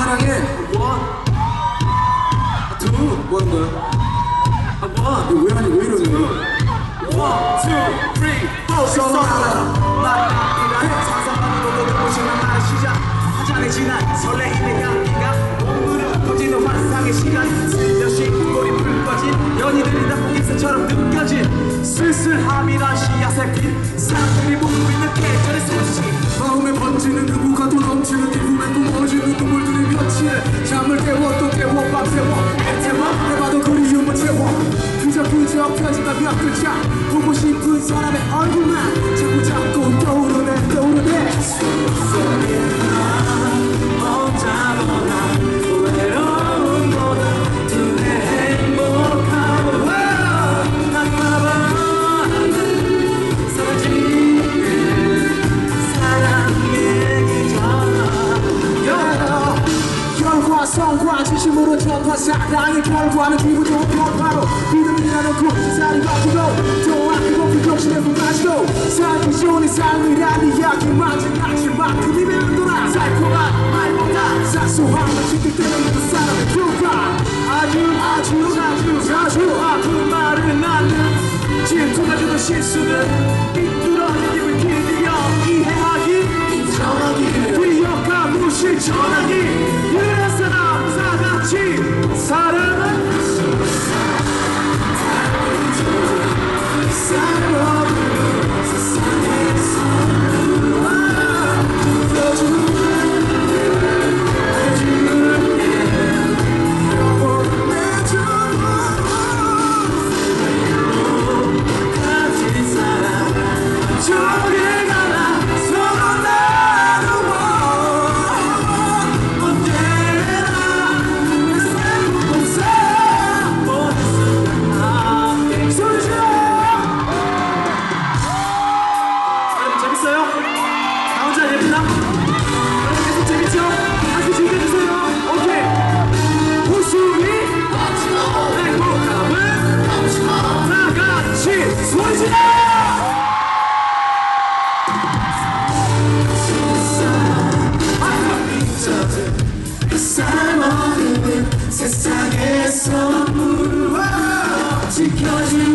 사랑해 원, 투, 뭐하는 거야? 아, 원, 왜 하니? 왜 이러는 거야? 원, 투, 쓰리, 포, 소나 말이라는 상상만으로도 눈부시는 나의 시작 화장의 지난 설레임의 향기가 몸으로 퍼지는 환상의 시간. 슬며시 꼬리 풀 꺼진 연인들이 낙공에서처럼 느껴진 슬슬함이란 씨앗의 빛 사람들이 몸부리는 계절의 정과 진심으로 전파 사랑의 그 결과는 기분 좋은 변화로 주시다! 세상에서 물와 지켜주